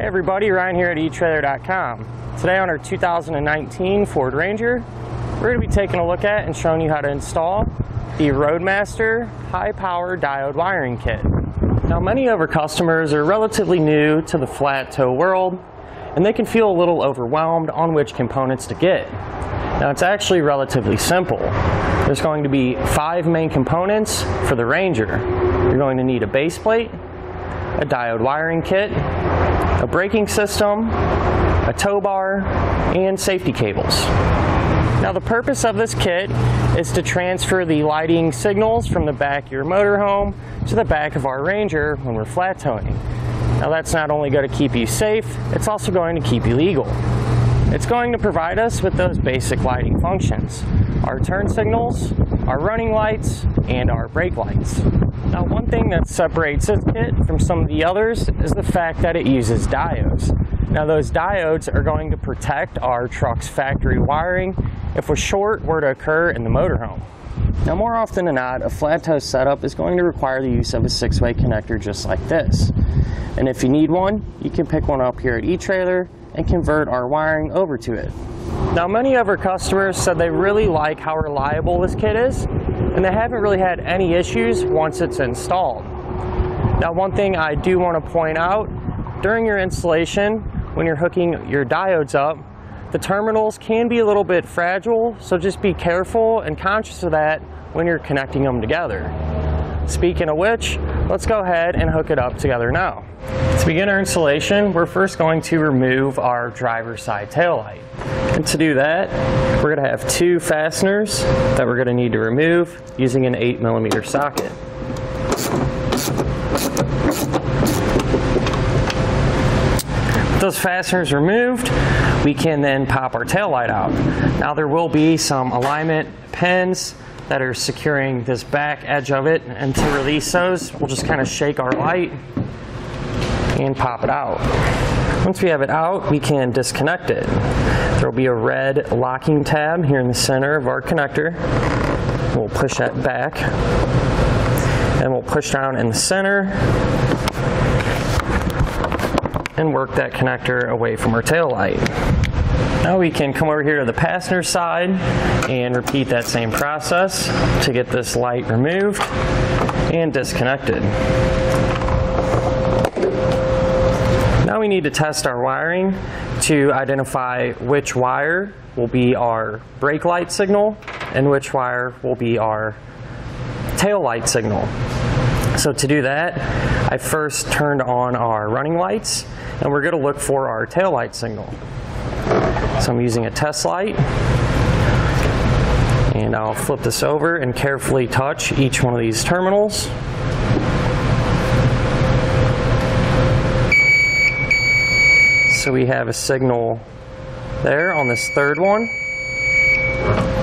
Hey everybody, Ryan here at eTrailer.com. Today on our 2019 Ford Ranger, we're going to be taking a look at and showing you how to install the Roadmaster High Power Diode Wiring Kit. Now many of our customers are relatively new to the flat tow world and they can feel a little overwhelmed on which components to get. Now it's actually relatively simple. There's going to be five main components for the Ranger. You're going to need a base plate, a diode wiring kit, a braking system, a tow bar, and safety cables. Now the purpose of this kit is to transfer the lighting signals from the back of your motorhome to the back of our Ranger when we're flat towing. Now that's not only going to keep you safe, it's also going to keep you legal. It's going to provide us with those basic lighting functions. Our turn signals, our running lights, and our brake lights. Now one thing that separates this kit from some of the others is the fact that it uses diodes. Now those diodes are going to protect our truck's factory wiring if a short were to occur in the motorhome. Now more often than not, a flat tow setup is going to require the use of a six-way connector just like this. And if you need one, you can pick one up here at eTrailer and convert our wiring over to it. Now many of our customers said they really like how reliable this kit is and they haven't really had any issues once it's installed. Now one thing I do want to point out, during your installation when you're hooking your diodes up, the terminals can be a little bit fragile, so just be careful and conscious of that when you're connecting them together. Speaking of which, let's go ahead and hook it up together now. To begin our installation, we're first going to remove our driver's side tail light. And to do that, we're going to have two fasteners that we're going to need to remove using an 8 millimeter socket. those fasteners removed, we can then pop our tail light out. Now there will be some alignment pins that are securing this back edge of it and to release those we'll just kind of shake our light and pop it out. Once we have it out we can disconnect it. There will be a red locking tab here in the center of our connector. We'll push that back and we'll push down in the center and work that connector away from our tail light. Now we can come over here to the passenger side and repeat that same process to get this light removed and disconnected. Now we need to test our wiring to identify which wire will be our brake light signal and which wire will be our tail light signal. So to do that, I first turned on our running lights and we're going to look for our tail light signal. So I'm using a test light and I'll flip this over and carefully touch each one of these terminals. So we have a signal there on this third one,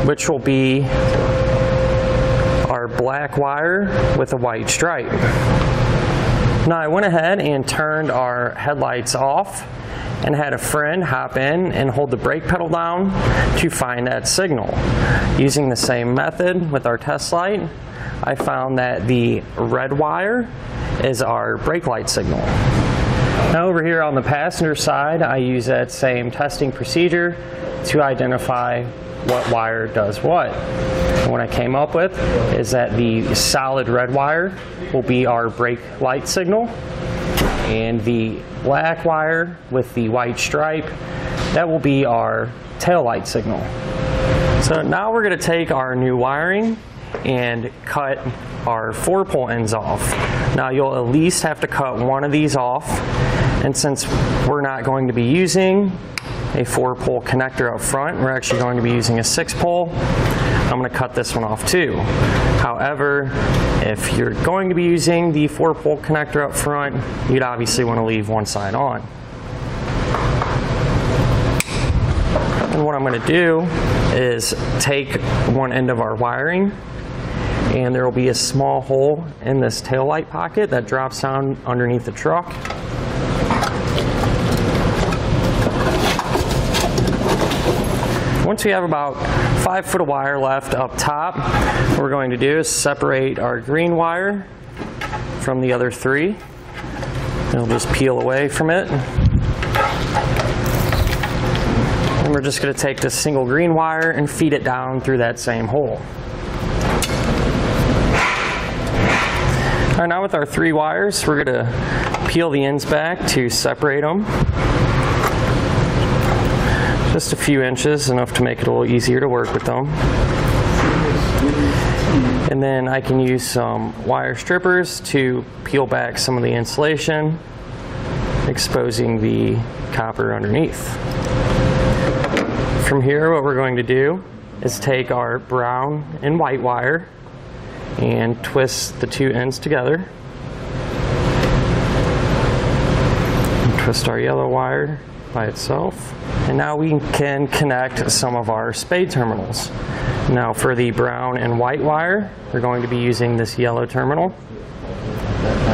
which will be our black wire with a white stripe. Now I went ahead and turned our headlights off and had a friend hop in and hold the brake pedal down to find that signal. Using the same method with our test light, I found that the red wire is our brake light signal. Now over here on the passenger side, I use that same testing procedure to identify what wire does what. And what I came up with is that the solid red wire will be our brake light signal and the black wire with the white stripe, that will be our tail light signal. So now we're going to take our new wiring and cut our four pole ends off. Now you'll at least have to cut one of these off and since we're not going to be using a four pole connector up front, we're actually going to be using a six pole. I'm going to cut this one off too. However, if you're going to be using the four pole connector up front, you'd obviously want to leave one side on. And what I'm going to do is take one end of our wiring and there will be a small hole in this tail light pocket that drops down underneath the truck. Once we have about five foot of wire left up top, what we're going to do is separate our green wire from the other three. It'll just peel away from it. And we're just going to take this single green wire and feed it down through that same hole. All right, now with our three wires, we're going to peel the ends back to separate them. Just a few inches, enough to make it a little easier to work with them. And then I can use some wire strippers to peel back some of the insulation, exposing the copper underneath. From here, what we're going to do is take our brown and white wire and twist the two ends together. And twist our yellow wire by itself. And now we can connect some of our spade terminals. Now for the brown and white wire, we're going to be using this yellow terminal.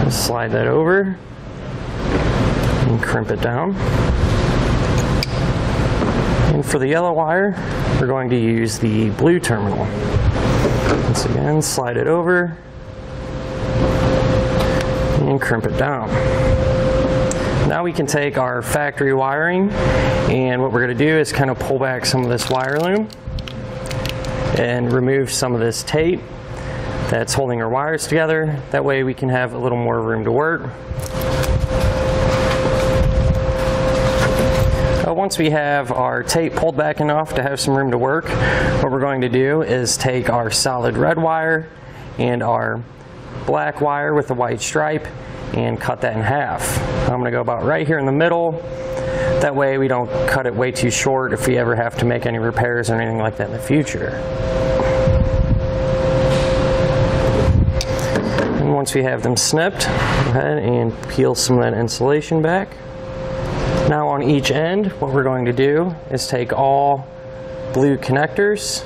Slide that over and crimp it down. And for the yellow wire, we're going to use the blue terminal. Once again, slide it over and crimp it down. Now we can take our factory wiring and what we're going to do is kind of pull back some of this wire loom and remove some of this tape that's holding our wires together. That way we can have a little more room to work. Uh, once we have our tape pulled back enough to have some room to work, what we're going to do is take our solid red wire and our black wire with the white stripe and cut that in half. I'm going to go about right here in the middle. That way we don't cut it way too short if we ever have to make any repairs or anything like that in the future. And once we have them snipped, go ahead and peel some of that insulation back. Now on each end, what we're going to do is take all blue connectors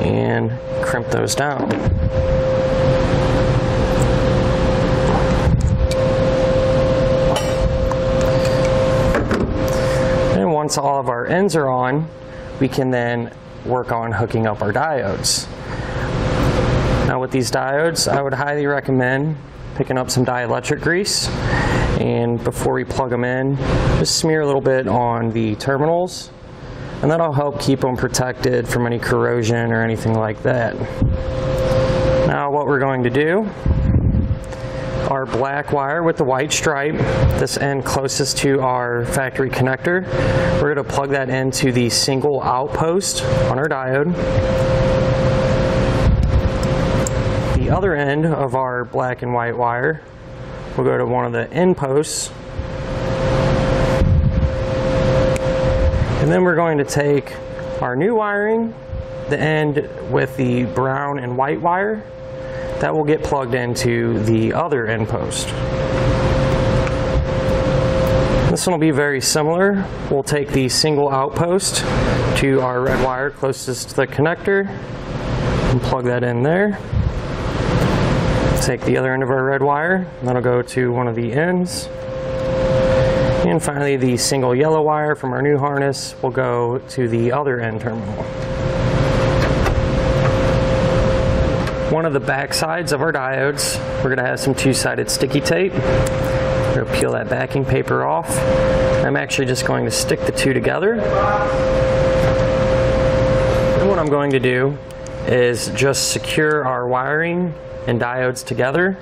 and crimp those down. Once all of our ends are on, we can then work on hooking up our diodes. Now with these diodes, I would highly recommend picking up some dielectric grease and before we plug them in, just smear a little bit on the terminals and that'll help keep them protected from any corrosion or anything like that. Now what we're going to do our black wire with the white stripe, this end closest to our factory connector. We're going to plug that into the single outpost on our diode. The other end of our black and white wire will go to one of the end posts. And then we're going to take our new wiring, the end with the brown and white wire, that will get plugged into the other end post. This one will be very similar. We'll take the single outpost to our red wire closest to the connector and plug that in there. Take the other end of our red wire, that'll go to one of the ends. And finally the single yellow wire from our new harness will go to the other end terminal. One of the back sides of our diodes, we're going to have some two-sided sticky tape. We're going to peel that backing paper off. I'm actually just going to stick the two together. And what I'm going to do is just secure our wiring and diodes together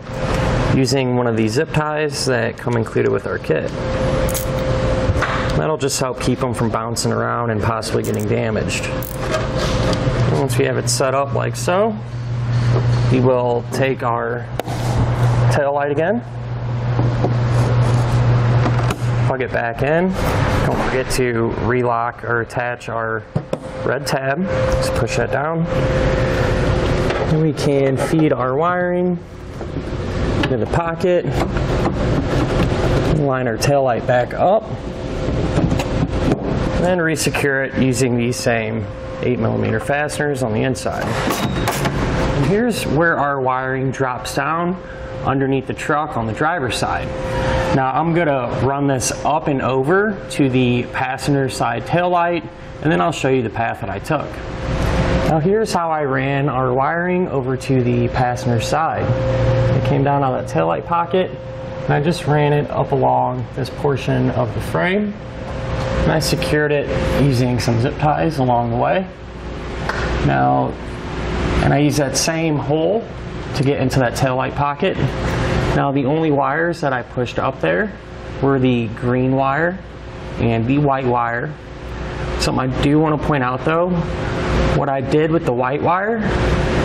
using one of these zip ties that come included with our kit. That'll just help keep them from bouncing around and possibly getting damaged. Once we have it set up like so, we will take our tail light again, plug it back in. Don't forget to relock or attach our red tab. Just push that down. And we can feed our wiring into the pocket. Line our tail light back up. And then resecure it using these same 8 millimeter fasteners on the inside. Here's where our wiring drops down underneath the truck on the driver's side. Now I'm gonna run this up and over to the passenger side tail light, and then I'll show you the path that I took. Now here's how I ran our wiring over to the passenger side. It came down on that tail light pocket, and I just ran it up along this portion of the frame. And I secured it using some zip ties along the way. Now, and I used that same hole to get into that tail light pocket. Now the only wires that I pushed up there were the green wire and the white wire. Something I do want to point out though, what I did with the white wire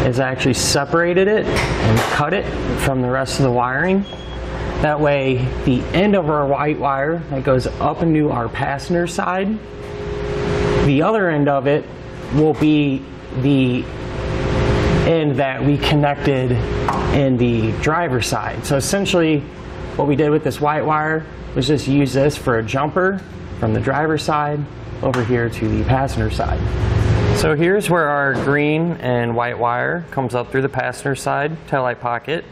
is I actually separated it and cut it from the rest of the wiring. That way the end of our white wire that goes up into our passenger side, the other end of it will be the end that we connected in the driver's side. So essentially what we did with this white wire was just use this for a jumper from the driver's side over here to the passenger side. So here's where our green and white wire comes up through the passenger side taillight pocket.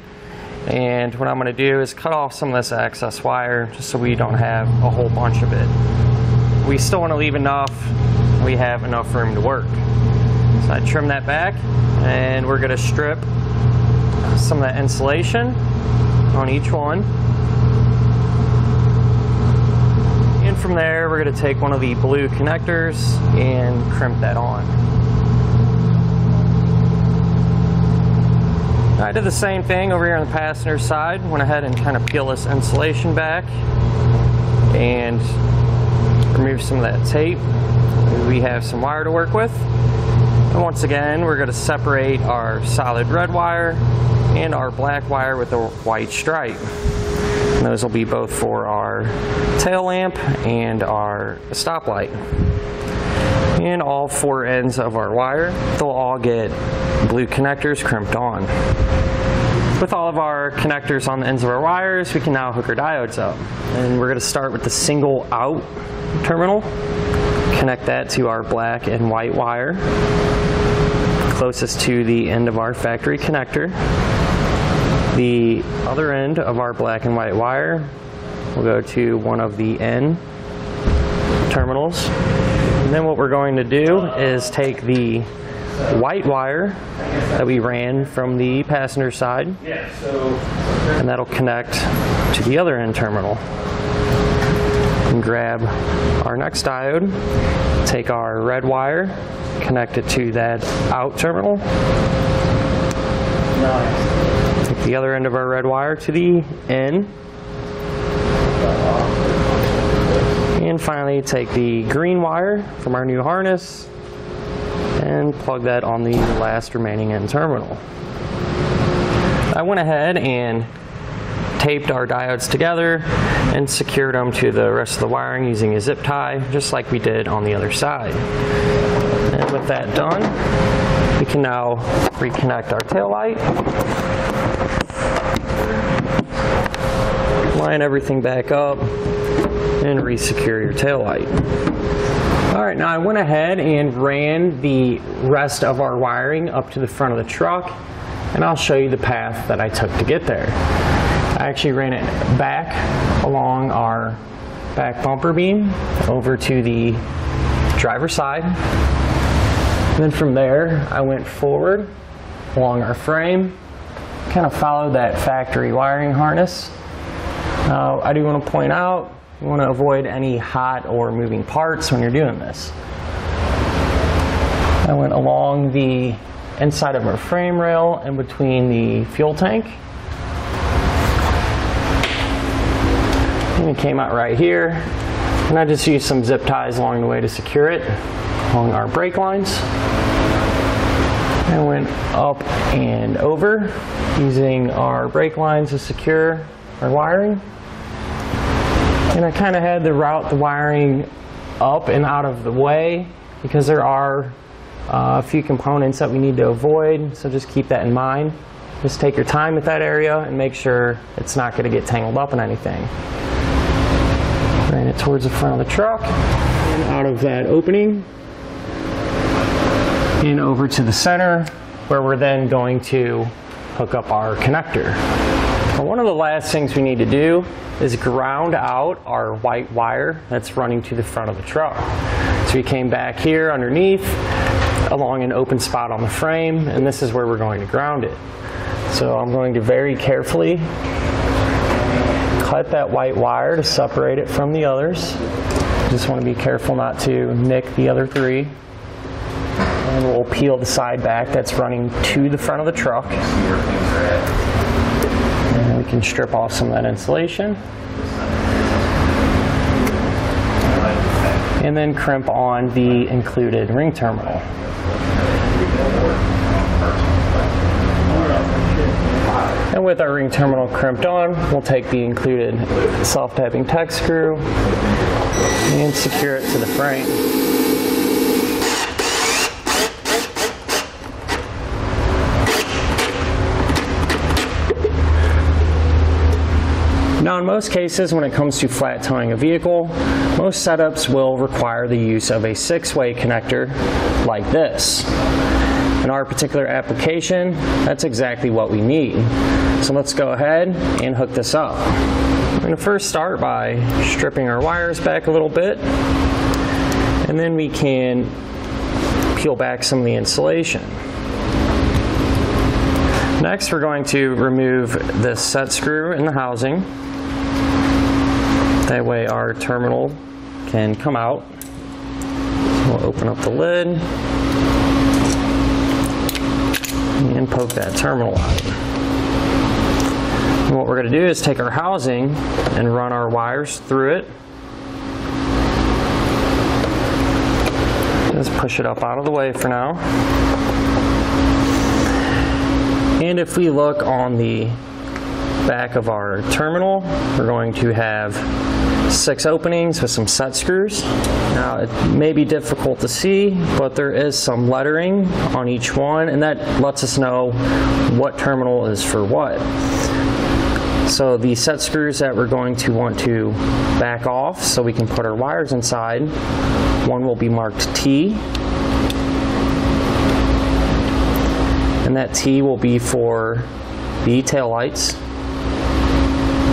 And what I'm gonna do is cut off some of this excess wire just so we don't have a whole bunch of it. We still wanna leave enough, we have enough room to work. So I trim that back and we're gonna strip some of that insulation on each one. And from there, we're gonna take one of the blue connectors and crimp that on. I did the same thing over here on the passenger side. Went ahead and kind of peel this insulation back and remove some of that tape. We have some wire to work with. And once again, we're gonna separate our solid red wire and our black wire with a white stripe. And those will be both for our tail lamp and our stoplight. And all four ends of our wire, they'll all get blue connectors crimped on. With all of our connectors on the ends of our wires, we can now hook our diodes up. And we're gonna start with the single out terminal connect that to our black and white wire closest to the end of our factory connector. The other end of our black and white wire will go to one of the N terminals. And then what we're going to do is take the white wire that we ran from the passenger side and that'll connect to the other end terminal and grab our next diode, take our red wire, connect it to that out terminal. Take the other end of our red wire to the in. And finally take the green wire from our new harness and plug that on the last remaining end terminal. I went ahead and taped our diodes together and secured them to the rest of the wiring using a zip tie, just like we did on the other side. And with that done, we can now reconnect our tail light. Line everything back up and resecure your tail light. All right, now I went ahead and ran the rest of our wiring up to the front of the truck and I'll show you the path that I took to get there. I actually ran it back along our back bumper beam over to the driver's side. And then from there, I went forward along our frame, kind of followed that factory wiring harness. Now, I do want to point out, you want to avoid any hot or moving parts when you're doing this. I went along the inside of our frame rail and between the fuel tank And it came out right here. And I just used some zip ties along the way to secure it along our brake lines. And went up and over using our brake lines to secure our wiring. And I kind of had to route the wiring up and out of the way because there are uh, a few components that we need to avoid, so just keep that in mind. Just take your time with that area and make sure it's not going to get tangled up in anything. Ran it towards the front of the truck and out of that opening in over to the center where we're then going to hook up our connector. But one of the last things we need to do is ground out our white wire that's running to the front of the truck. So we came back here underneath along an open spot on the frame and this is where we're going to ground it. So I'm going to very carefully cut that white wire to separate it from the others. Just want to be careful not to nick the other three. And we'll peel the side back that's running to the front of the truck. And we can strip off some of that insulation. And then crimp on the included ring terminal. And with our ring terminal crimped on, we'll take the included self-tapping tech screw and secure it to the frame. Now in most cases when it comes to flat towing a vehicle, most setups will require the use of a six-way connector like this. In our particular application, that's exactly what we need. So let's go ahead and hook this up. I'm going to first start by stripping our wires back a little bit, and then we can peel back some of the insulation. Next, we're going to remove the set screw in the housing. That way our terminal can come out. We'll open up the lid and poke that terminal out. And what we're going to do is take our housing and run our wires through it. Just push it up out of the way for now. And if we look on the back of our terminal, we're going to have six openings with some set screws. Now it may be difficult to see, but there is some lettering on each one and that lets us know what terminal is for what. So the set screws that we're going to want to back off so we can put our wires inside, one will be marked T, and that T will be for the tail lights.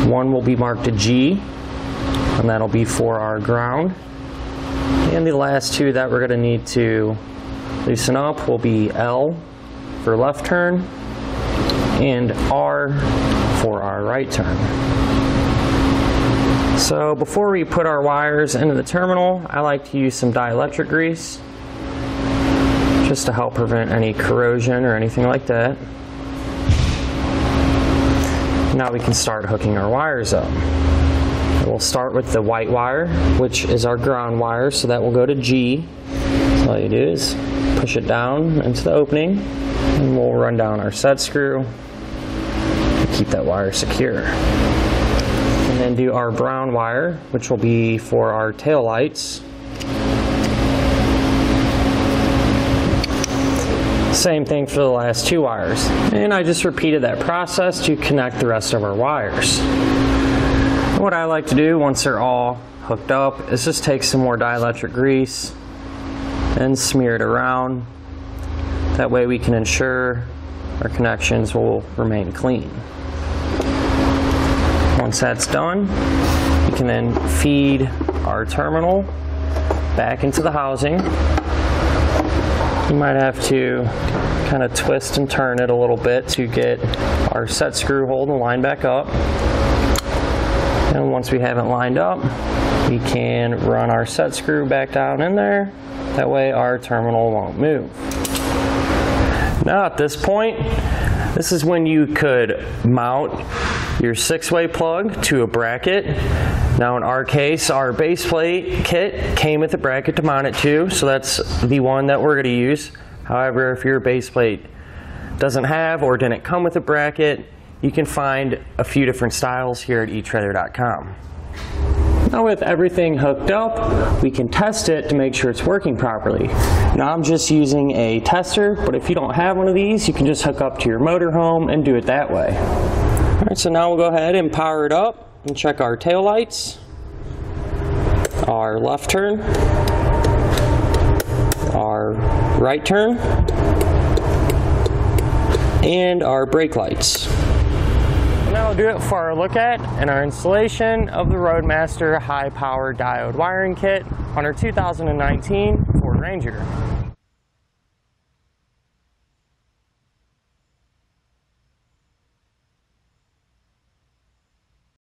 One will be marked a G, and that'll be for our ground. And the last two that we're going to need to loosen up will be L for left turn and R for our right turn. So before we put our wires into the terminal, I like to use some dielectric grease just to help prevent any corrosion or anything like that. Now we can start hooking our wires up. We'll start with the white wire, which is our ground wire, so that will go to G. So all you do is push it down into the opening, and we'll run down our set screw to keep that wire secure. And then do our brown wire, which will be for our tail lights. Same thing for the last two wires. And I just repeated that process to connect the rest of our wires. What I like to do once they're all hooked up is just take some more dielectric grease and smear it around. That way we can ensure our connections will remain clean. Once that's done, we can then feed our terminal back into the housing. You might have to kind of twist and turn it a little bit to get our set screw hold and line back up. And once we have it lined up, we can run our set screw back down in there. That way our terminal won't move. Now at this point, this is when you could mount your six-way plug to a bracket. Now in our case, our base plate kit came with a bracket to mount it to, so that's the one that we're gonna use. However, if your base plate doesn't have or didn't come with a bracket, you can find a few different styles here at eTrailer.com. Now with everything hooked up, we can test it to make sure it's working properly. Now I'm just using a tester, but if you don't have one of these, you can just hook up to your motorhome and do it that way. All right, so now we'll go ahead and power it up and check our tail lights, our left turn, our right turn, and our brake lights. Do it for our look at and our installation of the Roadmaster high power diode wiring kit on our 2019 Ford Ranger.